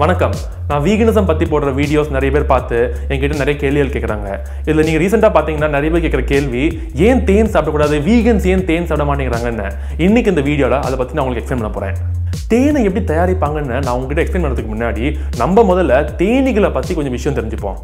வணக்கம். நான் வீகனிசம் பற்றி போடுற வீடியோஸ் நிறைய பேர் பார்த்து என்கிட்ட நிறைய கேள்விகள் கேட்குறாங்க இதில் நீங்கள் ரீசெண்டாக பார்த்தீங்கன்னா நிறைய பேர் கேட்குற கேள்வி ஏன் தேன் சாப்பிடக்கூடாது? வீகன்ஸ் ஏன் தேன் சாப்பிட மாட்டேங்கிறாங்கன்னு. இன்னைக்கு இந்த வீடியோவில் அதை பற்றி நான் உங்களுக்கு எக்ஸ்பிளைன் பண்ண போகிறேன் தேனை எப்படி தயாரிப்பாங்கன்னு நான் உங்ககிட்ட எக்ஸ்பிளைன் பண்ணுறதுக்கு முன்னாடி நம்ம முதல்ல தேனீகளை பற்றி கொஞ்சம் விஷயம் தெரிஞ்சுப்போம்.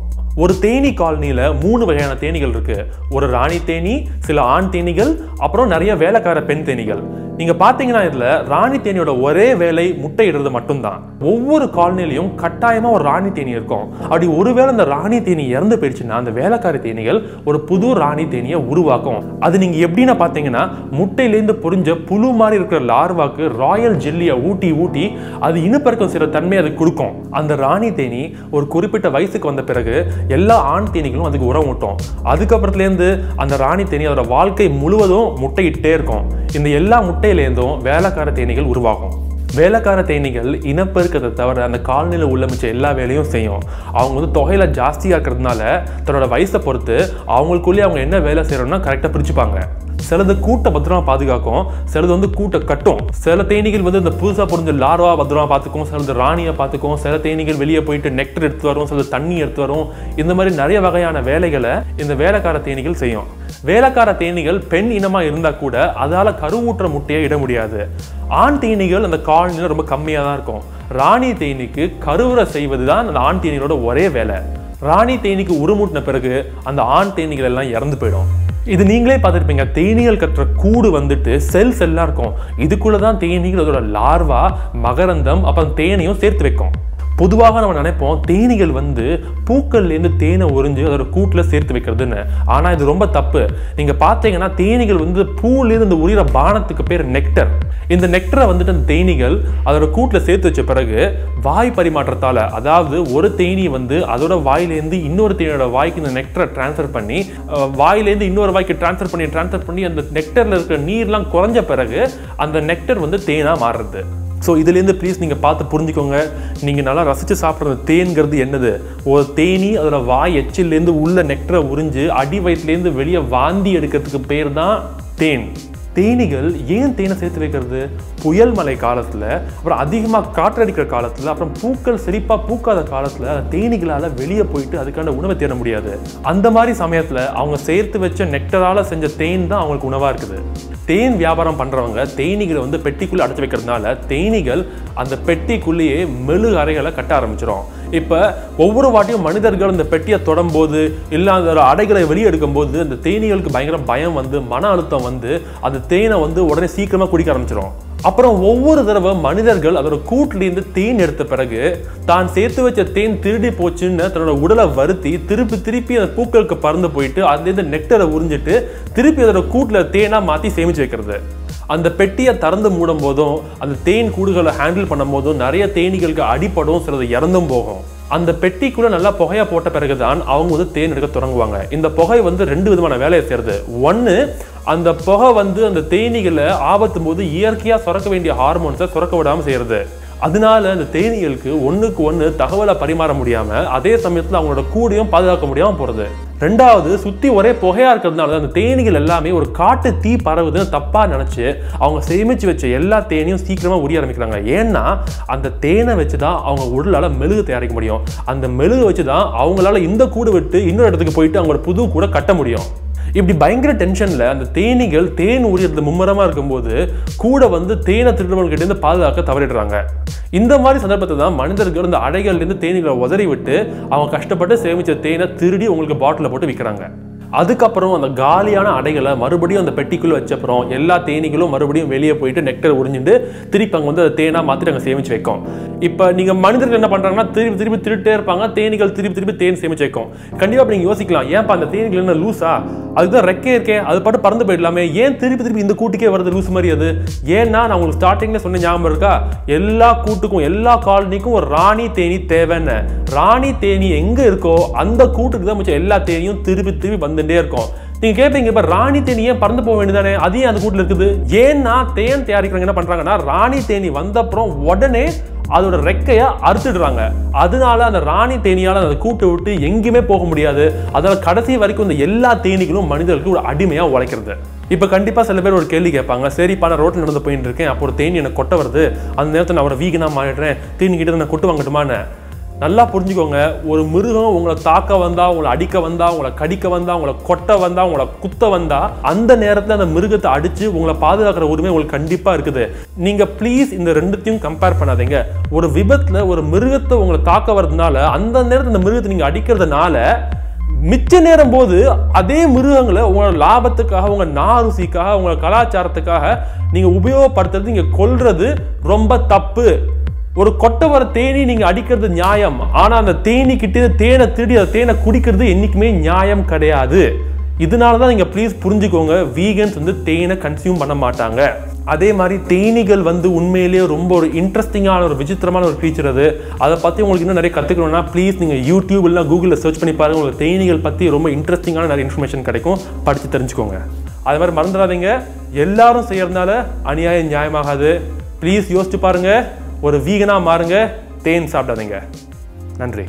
ஒரு தேனி காலனியில் மூணு வகையான தேனிகள் இருக்குது ஒரு ராணி தேனி சில ஆண் தேனிகள் அப்புறம் நிறைய வேலைக்கார பெண் தேனிகள் நீங்க பாத்தீங்கன்னா இதுல ராணி தேனியோட ஒரே வேலை முட்டையிடுறது மட்டும்தான். ஒவ்வொரு காலனிலையும் கட்டாயமா ஒரு ராணி தேனி இருக்கும். அப்படி ஒருவேளை அந்த ராணி தேனி இறந்து போயிடுச்சுன்னா அந்த வேலைக்காரி தேனிகள் ஒரு புது ராணி தேனியை உருவாக்கும். அது நீங்க எப்படின்னா பாத்தீங்கன்னா முட்டையிலேருந்து புரிஞ்ச புழு மாதிரி இருக்கிற லார்வாக்கு ராயல் ஜெல்லியை ஊட்டி ஊட்டி அது இனப்பெருக்கம் சில தன்மை அது கொடுக்கும். அந்த ராணி தேனி ஒரு குறிப்பிட்ட வயசுக்கு வந்த பிறகு எல்லா ஆண் தேனிகளும் அதுக்கு உரம் ஊட்டும். அதுக்கப்புறத்துலேருந்து அந்த ராணி தேனி அதோட வாழ்க்கை முழுவதும் முட்டையிட்டே இருக்கும். இந்த எல்லா முட்டை முட்டையிலேருந்தும் வேலைக்கார தேனீகள் உருவாகும். வேலைக்கார தேனீகள் இனப்பெருக்கத்தை தவிர அந்த காலநிலை உள்ள மிச்ச எல்லா வேலையும் செய்யும். அவங்க வந்து தொகையில் ஜாஸ்தியாக இருக்கிறதுனால தன்னோட வயசை பொறுத்து அவங்களுக்குள்ளேயே அவங்க என்ன வேலை செய்யணும்னா கரெக்டாக பிரிச்சுப்பாங்க. சிலது கூட்டை பத்திரமா பாதுகாக்கும் சிலது வந்து கூட்டை கட்டும். சில தேனீகள் வந்து இந்த புதுசாக புரிஞ்ச லார்வா பத்திரமா பார்த்துக்கும் சிலது ராணியை பார்த்துக்கும் சில தேனீகள் வெளியே போயிட்டு நெக்டர் எடுத்து வரும் சிலது தண்ணி எடுத்து வரும். இந்த மாதிரி நிறைய வகையான வேலைகளை இந்த வேலைக்கார தேனீகள் செய்யும். வேலைக்கார தேனீகள் பெண் இனமா இருந்தா கூட அதால கருவூற்ற முட்டையை இட முடியாது. ஆண் தேனீகள் அந்த காலனியில் ரொம்ப கம்மியாக தான் இருக்கும். ராணி தேனீக்கு கருவுரை செய்வது தான் அந்த ஆண் தேனீகளோட ஒரே வேலை. ராணி தேனீக்கு உருமூட்டின பிறகு அந்த ஆண் தேனீகள் எல்லாம் இறந்து போயிடும். இது நீங்களே பார்த்துருப்பீங்க. தேனீகள் கட்டுற கூடு வந்துட்டு செல் எல்லாம் இருக்கும். இதுக்குள்ளே தான் தேனீகள் அதோட லார்வா மகரந்தம் அப்புறம் தேனையும் சேர்த்து வைக்கும். பொதுவாக நம்ம நினைப்போம் தேனீகள் வந்து பூக்கள்லேருந்து தேனை உறிஞ்சு அதோட கூட்டில் சேர்த்து வைக்கிறதுன்னு. ஆனால் இது ரொம்ப தப்பு. நீங்கள் பார்த்தீங்கன்னா தேனீகள் வந்து பூலேருந்து இந்த உரிகிற பானத்துக்கு பேர் நெக்டர். இந்த நெக்டரை வந்துட்டு அந்த தேனீகள் அதோட கூட்டில் சேர்த்து வச்ச பிறகு வாய் பரிமாற்றத்தால் அதாவது ஒரு தேனி வந்து அதோட வாயிலேருந்து இன்னொரு தேனியோட வாய்க்கு இந்த நெக்டரை டிரான்ஸ்ஃபர் பண்ணி வாயிலேருந்து இன்னொரு வாய்க்கு டிரான்ஸ்ஃபர் பண்ணி டிரான்ஸ்ஃபர் பண்ணி அந்த நெக்டரில் இருக்கிற நீர்லாம் குறைஞ்ச பிறகு அந்த நெக்டர் வந்து தேனாக மாறுறது. ஸோ இதுலேருந்து ப்ளீஸ் நீங்கள் பார்த்து புரிஞ்சுக்கோங்க. நீங்கள் நல்லா ரசித்து சாப்பிட்ற தேன்கிறது என்னது? ஒரு தேனி அதில் வாய் எச்சிலேருந்து உள்ள நெக்டரை உறிஞ்சு அடி வயிற்றுலேருந்து வெளியே வாந்தி எடுக்கிறதுக்கு பேர் தான் தேன். தேனீகள் ஏன் தேனை சேர்த்து வைக்கிறது? புயல் மழை காலத்தில் அப்புறம் அதிகமாக காற்றடிக்கிற காலத்தில் அப்புறம் பூக்கள் செழிப்பாக பூக்காத காலத்தில் அந்த வெளியே போயிட்டு அதுக்கான உணவை தேட முடியாது. அந்த மாதிரி சமயத்தில் அவங்க சேர்த்து வச்ச நெக்டரால் செஞ்ச தேன் தான் அவங்களுக்கு உணவாக இருக்குது. தேன் வியாபாரம் பண்ணுறவங்க தேனீகளை வந்து பெட்டிக்குள்ளே அடைச்சி வைக்கிறதுனால தேனீகள் அந்த பெட்டிக்குள்ளேயே மெழுகு அறைகளை கட்ட ஆரம்பிச்சிடும் இப்போ ஒவ்வொரு வாட்டியும் மனிதர்கள் இந்த பெட்டியை தொடரும்போது இல்லை அந்த அடைகளை வெளியே எடுக்கும்போது அந்த தேனீகளுக்கு பயங்கர பயம் வந்து மன அழுத்தம் வந்து அந்த தேனை வந்து உடனே சீக்கிரமாக குடிக்க ஆரம்பிச்சிடும் அப்புறம் ஒவ்வொரு தடவை மனிதர்கள் அதோட கூட்டிலேருந்து தேன் எடுத்த பிறகு தான் சேர்த்து வச்ச தேன் திருடி போச்சுன்னு தன்னோட உடலை வருத்தி திருப்பி திருப்பி அந்த பூக்களுக்கு பறந்து போயிட்டு அதுலேருந்து நெக்டரை உறிஞ்சிட்டு திருப்பி அதோட கூட்டில் தேனாக மாற்றி சேமிச்சு வைக்கிறது. அந்த பெட்டியை திறந்து மூடும் போதும் அந்த தேன் கூடுகளை ஹேண்டில் பண்ணும் போதும் நிறைய தேனீகளுக்கு அடிப்படும் சிலது இறந்தும் போகும். அந்த பெட்டிக்குள்ள நல்லா புகையா போட்ட பிறகுதான் அவங்க வந்து தேன் எடுக்க தொடங்குவாங்க. இந்த புகை வந்து ரெண்டு விதமான வேலையை செய்கிறது ஒன்று அந்த புகை வந்து அந்த தேனீகளை ஆபத்தும் போது இயற்கையாக சுரக்க வேண்டிய ஹார்மோன்ஸை சுரக்க விடாம செய்யறது. அதனால அந்த தேனீகளுக்கு ஒன்றுக்கு ஒன்று தகவலை பரிமாற முடியாமல் அதே சமயத்தில் அவங்களோட கூடையும் பாதுகாக்க முடியாமல் போகிறது ரெண்டாவது சுற்றி ஒரே புகையாக இருக்கிறதுனால அந்த தேனீகள் எல்லாமே ஒரு காட்டு தீ பரவுதுன்னு தப்பாக நினச்சி அவங்க சேமித்து வச்ச எல்லா தேனையும் சீக்கிரமாக உரிய ஆரம்பிக்கிறாங்க. ஏன்னா அந்த தேனை வச்சு தான் அவங்க உடலால் மெழுகு தயாரிக்க முடியும். அந்த மெழுகு வச்சு தான் அவங்களால இந்த கூடு விட்டு இன்னொரு இடத்துக்கு போயிட்டு அவங்களோட புது கூட கட்ட முடியும். இப்படி பயங்கர டென்ஷன்ல அந்த தேனீகள் தேன் உரியறது மும்முரமா இருக்கும்போது கூட வந்து தேனை திருடுவன்கிட்ட இருந்து பாதுகாக்க தவறிடுறாங்க. இந்த மாதிரி சந்தர்ப்பத்தை தான் மனிதர்கள் இந்த அடைகள்லேருந்து தேனீகளை உதறி விட்டு அவங்க கஷ்டப்பட்டு சேமிச்ச தேனை திருடி உங்களுக்கு பாட்டிலில் போட்டு விற்கிறாங்க அதுக்கப்புறம் அந்த காலியான அடைகளை மறுபடியும் அந்த பெட்டிக்குள்ளே வச்சப்புறம் எல்லா தேனீகளும் மறுபடியும் வெளியே போயிட்டு நெக்டர் உறிஞ்சிட்டு திருப்பி அங்கே வந்து அதை தேனாக மாற்றி அங்கே சேமிச்சு வைக்கும். இப்போ நீங்கள் மனிதர்கள் என்ன பண்ணுறாங்கன்னா திருப்பி திருப்பி திருட்டே இருப்பாங்க தேனீகள் திருப்பி திருப்பி தேன் சேமிச்சு வைக்கும். கண்டிப்பாக அப்ப யோசிக்கலாம் ஏன்ப்பா அந்த தேனீகள் என்ன லூசா? அதுதான் ரெக்கே இருக்கே அது பாட்டு பறந்து போயிடலாமே. ஏன் திருப்பி திருப்பி இந்த கூட்டுக்கே வருது லூஸ் மாதிரி அது? ஏன்னா நான் உங்களுக்கு ஸ்டார்டிங்ல சொன்ன ஞாபகம் இருக்கா? எல்லா கூட்டுக்கும் எல்லா காலனிக்கும் ஒரு ராணி தேனி தேவைன்னு. ராணி தேனி எங்கே இருக்கோ அந்த கூட்டுக்கு தான் மிச்சம் எல்லா தேனியும் திருப்பி திருப்பி வந்து வந்துட்டே இருக்கும். நீங்க கேட்பீங்க இப்ப ராணி தேனி ஏன் பறந்து போக வேண்டியதானே அதையும் அந்த கூட்டில் இருக்குது. ஏன்னா தேன் தயாரிக்கிறவங்க என்ன பண்றாங்கன்னா ராணி தேனி வந்தப்புறம் உடனே அதோட ரெக்கைய அறுத்துடுறாங்க. அதனால அந்த ராணி தேனியால அந்த கூட்டை விட்டு எங்கேயுமே போக முடியாது. அதனால கடைசி வரைக்கும் இந்த எல்லா தேனீகளும் மனிதர்களுக்கு ஒரு அடிமையா உழைக்கிறது. இப்போ கண்டிப்பாக சில பேர் ஒரு கேள்வி கேட்பாங்க. சரிப்பா நான் ரோட்டில் நடந்து போயிட்டு இருக்கேன். அப்போ ஒரு தேனி எனக்கு கொட்ட வருது. அந்த நேரத்தில் நான் ஒரு வீகனாக மாறிடுறேன். தேனி கிட்ட நான் கொட்டு வாங்கட்டுமான்னு. நல்லா புரிஞ்சுக்கோங்க. ஒரு மிருகம் உங்களை தாக்க வந்தா உங்களை அடிக்க வந்தா உங்களை கடிக்க வந்தா உங்களை கொட்ட வந்தா உங்களை குத்த வந்தா அந்த நேரத்தில் அந்த மிருகத்தை அடிச்சு உங்களை பாதுகாக்கிற உரிமை உங்களுக்கு கண்டிப்பா இருக்குது. நீங்க ப்ளீஸ் இந்த ரெண்டுத்தையும் கம்பேர் பண்ணாதீங்க. ஒரு விபத்துல ஒரு மிருகத்தை உங்களை தாக்க வர்றதுனால அந்த நேரத்தில் அந்த மிருகத்தை நீங்க அடிக்கிறதுனால மிச்ச நேரம் போது அதே மிருகங்களை உங்களோட லாபத்துக்காக உங்க நாருசிக்காக உங்கள் கலாச்சாரத்துக்காக நீங்க உபயோகப்படுத்துறது நீங்க கொல்றது ரொம்ப தப்பு. ஒரு கொட்டை வர தேனி நீங்க அடிக்கிறது நியாயம். ஆனா அந்த தேனி கிட்டே தேனை திருடி அந்த தேனை குடிக்கிறது என்றைக்குமே நியாயம் கிடையாது. இதனால தான் நீங்க ப்ளீஸ் புரிஞ்சுக்கோங்க வீகன்ஸ் வந்து தேனை கன்சியூம் பண்ண மாட்டாங்க. அதே மாதிரி தேனீகள் வந்து உண்மையிலேயே ரொம்ப ஒரு இன்ட்ரெஸ்டிங்கான ஒரு விசித்திரமான ஒரு ஃபீச்சர் அது. அதை பற்றி உங்களுக்கு இன்னும் நிறைய கற்றுக்கணும்னா ப்ளீஸ் நீங்கள் யூடியூப் இல்லை கூகுளில் சர்ச் பண்ணி பாருங்கள் உங்களுக்கு தேனீகள் பற்றி ரொம்ப இன்ட்ரெஸ்டிங்கான நிறைய இன்ஃபர்மேஷன் கிடைக்கும். படித்து தெரிஞ்சுக்கோங்க. அதே மாதிரி மறந்துடாதீங்க. எல்லாரும் செய்யறதுனால அநியாயம் நியாயமாகாது. ப்ளீஸ் யோசிச்சு பாருங்கள் ஒரு வீகனாக மாறுங்க தேன் சாப்பிடாதீங்க. நன்றி.